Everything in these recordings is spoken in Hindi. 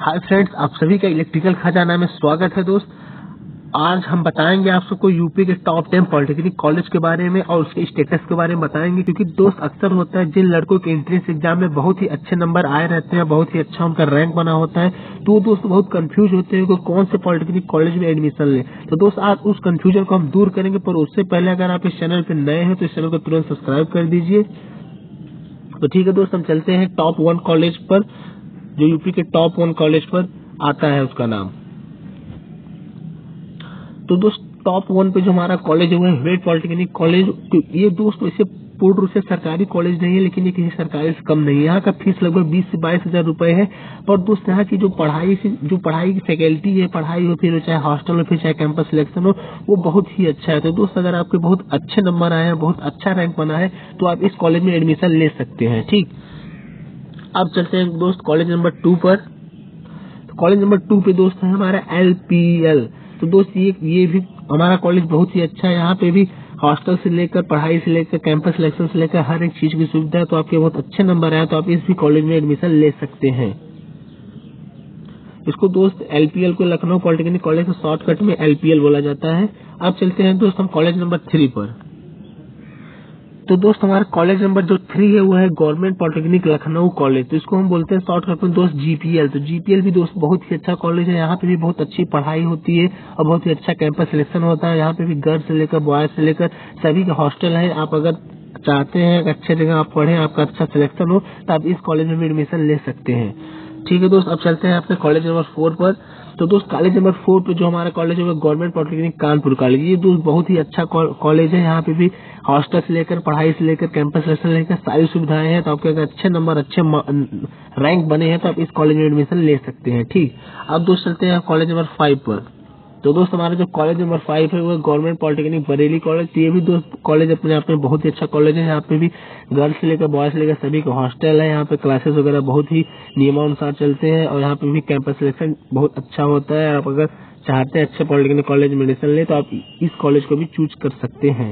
हाय फ्रेंड्स, आप सभी का इलेक्ट्रिकल खजाना में स्वागत है दोस्त। आज हम बताएँगे आप सबको यूपी के टॉप टेन पॉलिटेक्निक कॉलेज के बारे में और उसके स्टेटस के बारे में बताएँगे, क्योंकि दोस्त, अक्सर होता है, जिन लड़कों के एंट्रेंस एग्ज़ाम में बहुत ही अच्छे नंबर आए रहते हैं, बहुत ही अच्छा उनका रैंक बना होता है तो दोस्त बहुत कंफ्यूज होते हैं कि कौन से पॉलिटेक्निक कॉलेज में एडमिशन ले। तो दोस्त, आज उस कंफ्यूजन को हम दूर करेंगे, पर उससे पहले अगर आप इस चैनल पर नए हैं तो इस चैनल को तुरंत सब्सक्राइब कर दीजिए। तो ठीक है दोस्त, हम चलते हैं टॉप वन कॉलेज पर। जो यूपी के टॉप वन कॉलेज पर आता है उसका नाम। तो दोस्त टॉप वन पे जो हमारा कॉलेज है, वो है वेट पॉलिटेक्निक कॉलेज तो ये दोस्त वैसे पूर्ण रूप से सरकारी कॉलेज नहीं है, लेकिन ये किसी सरकारी से कम नहीं है। यहाँ का फ़ीस लगभग बीस से बाईस हज़ार रूपए है। पर दोस्त, यहाँ की जो पढ़ाई से, जो पढ़ाई की फैकल्टी है, पढ़ाई हो फिर चाहे हॉस्टल हो, फिर चाहे कैंपस सिलेक्शन हो, वो बहुत ही अच्छा है। तो दोस्त, अगर आपके बहुत अच्छे नंबर आए हैं, बहुत अच्छा रैंक बना है तो आप इस कॉलेज में एडमिशन ले सकते हैं, ठीक? अब चलते हैं दोस्त कॉलेज नंबर टू पर। तो कॉलेज नंबर टू पे दोस्त है हमारा एल पी एल तो दोस्त ये ये भी हमारा कॉलेज बहुत ही अच्छा है। यहाँ पे भी हॉस्टल से लेकर, पढ़ाई से लेकर कैंपस सिलेक्शन से लेकर हर एक चीज़ की सुविधा है। तो आपके बहुत अच्छे नंबर आए तो आप इस भी कॉलेज में एडमिशन ले सकते हैं। इसको दोस्त एलपीएल को लखनऊ पॉलिटेक्निक कॉलेज शॉर्टकट में एलपीएल बोला जाता है। अब चलते हैं दोस्त हम कॉलेज नंबर थ्री पर। तो दोस्त, हमारा कॉलेज नंबर जो थ्री है, वो है गवर्नमेंट पॉलिटेक्निक लखनऊ कॉलेज तो इसको हम बोलते हैं शॉर्टकट में दोस्त जीपीएल तो जीपीएल भी दोस्त बहुत ही अच्छा कॉलेज है। यहाँ पे भी बहुत अच्छी पढ़ाई होती है और बहुत ही अच्छा कैंपस सिलेक्शन होता है। यहाँ पे भी गर्ल्स से लेकर बॉयज़ से लेकर सभी का हॉस्टल है। आप अगर चाहते हैं अच्छे जगह आप पढ़े, आपका अच्छा सिलेक्शन हो तो आप इस कॉलेज में भी एडमिशन ले सकते हैं। ठीक है दोस्त, अब चलते हैं आपके कॉलेज नंबर फोर पर। तो दोस्त कॉलेज नंबर फोर पे जो हमारा कॉलेज है वो गवर्नमेंट पॉलिटेक्निक कानपुर कॉलेज ये दोस्त बहुत ही अच्छा कॉलेज है। यहाँ पे भी हॉस्टल से लेकर, पढ़ाई से लेकर कैंपस से लेकर सारी सुविधाएँ हैं। तो आपके अगर अच्छे नंबर अच्छे रैंक बने हैं तो आप इस कॉलेज में एडमिशन ले सकते हैं, ठीक? अब दोस्त चलते हैं कॉलेज नंबर फाइव पर। तो दोस्त हमारा जो कॉलेज नंबर फाइव है, वो गवर्नमेंट पॉलिटेक्निक बरेली कॉलेज ये भी दोस्त कॉलेज अपने आप में बहुत ही अच्छा कॉलेज है। यहाँ पे भी गर्ल्स लेकर बॉयज़ लेकर सभी का हॉस्टल है। यहाँ पे क्लासेस वगैरह बहुत ही नियमानुसार चलते हैं और यहाँ पे भी कैंपस सिलेक्शन बहुत अच्छा होता है। आप अगर चाहते हैं अच्छे पॉलिटेक्निक कॉलेज में एडमिशन ले तो आप इस कॉलेज को भी चूज़ कर सकते हैं।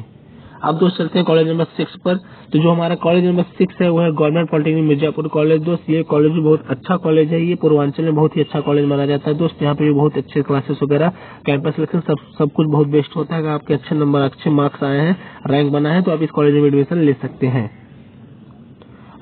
अब दोस्त चलते हैं कॉलेज नंबर सिक्स पर। तो जो हमारा कॉलेज नंबर सिक्स है, वो है गवर्नमेंट पॉलिटेक्निक मिर्जापुर कॉलेज दोस्त, ये कॉलेज बहुत अच्छा कॉलेज है। ये पूर्वांचल में बहुत ही अच्छा कॉलेज माना जाता है। दोस्त, यहाँ पे भी बहुत अच्छे क्लासेस वगैरह कैंपस सिलेक्शन सब सब कुछ बहुत बेस्ट होता है। अगर आपके अच्छे नंबर अच्छे मार्क्स आए हैं रैंक बना है तो आप इस कॉलेज में एडमिशन ले सकते हैं।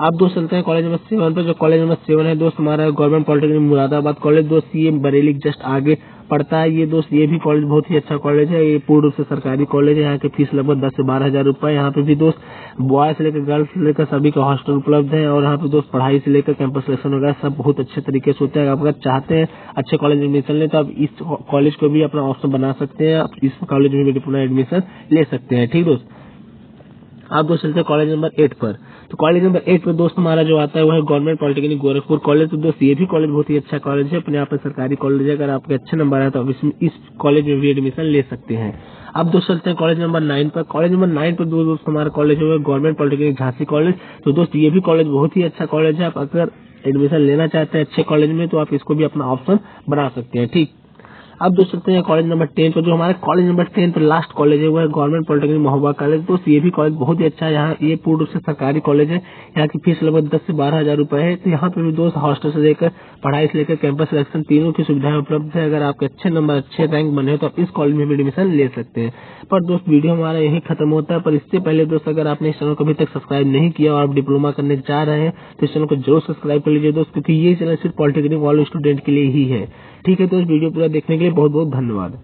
आप दोस्त चलते हैं कॉलेज नंबर सेवन पर जो कॉलेज नंबर सेवन है दोस्त, हमारा गवर्नमेंट पॉलिटेक्निक मुरादाबाद कॉलेज दोस्त, ये बरेली जस्ट आगे पढ़ता है, ये दोस्त, ये भी कॉलेज बहुत ही अच्छा कॉलेज है, ये पूर्ण रूप से सरकारी कॉलेज है, यहाँ की फ़ीस लगभग दस से बारह हज़ार रुपये यहाँ पे भी दोस्त बॉय से लेकर गर्ल्स से लेकर सभी का हॉस्टल उपलब्ध है, और यहाँ पे दोस्त, पढ़ाई से लेकर कैंपस सिलेक्शन वगैरह सब बहुत अच्छे तरीके से होता है, अगर चाहते हैं अच्छे कॉलेज में एडमिशन ले तो आप इस कॉलेज को भी अपना ऑप्शन बना सकते हैं, आप इस कॉलेज में भी अपना एडमिशन ले सकते हैं, ठीक दोस्त? आप दोस्त चलते हैं कॉलेज नंबर एट पर। तो कॉलेज नंबर एट पर दोस्त हमारा जो आता है, वो है गवर्नमेंट पॉलिटेक्निक गोरखपुर कॉलेज। तो दोस्त, ये भी कॉलेज बहुत ही अच्छा कॉलेज है। अपने आप में सरकारी कॉलेज है। अगर आपके अच्छे नंबर आए तो आप इस कॉलेज में भी एडमिशन ले सकते हैं। अब दोस्त, चलते हैं कॉलेज नंबर नाइन पर। कॉलेज नंबर नाइन पर दो दोस्त हमारा कॉलेज है गवर्नमेंट पॉलिटेक्निक झांसी कॉलेज। तो दोस्त, ये भी कॉलेज बहुत ही अच्छा कॉलेज है। आप अगर एडमिशन लेना चाहते हैं अच्छे कॉलेज में तो आप इसको भी अपना ऑप्शन बना सकते हैं, ठीक? अब दोस्त चलते हैं कॉलेज नंबर टेन पर जो हमारे कॉलेज नंबर टेन पर लास्ट कॉलेज है, वो है गवर्नमेंट पॉलिटेक्निक महोबा कॉलेज दोस्त, ये भी कॉलेज बहुत ही अच्छा है, यहाँ ये पूर्ण रूप से सरकारी कॉलेज है। यहाँ की फ़ीस लगभग दस से बारह हज़ार रूपए है। तो यहाँ पे भी दोस्त हॉस्टल से लेकर, पढ़ाई से लेकर कैंपस सिलेक्शन तीनों की सुविधाएँ उपलब्ध है। अगर आपके अच्छे नंबर अच्छे रैंक बने तो आप इस कॉलेज में भी एडमिशन ले सकते हैं। पर दोस्त वीडियो हमारा यही खत्म होता है। पर इससे पहले दोस्त, अगर आपने इस चैनल को अभी तक सब्सक्राइब नहीं किया और आप डिप्लोमा करने जा रहे हैं तो इस चैनल को ज़रूर सब्सक्राइब कर लीजिए दोस्त, क्योंकि ये चैनल सिर्फ़ पॉलिटेक्निक वाले स्टूडेंट के लिए ही है। ठीक है तो इस वीडियो पूरा देखने के लिए बहुत बहुत धन्यवाद।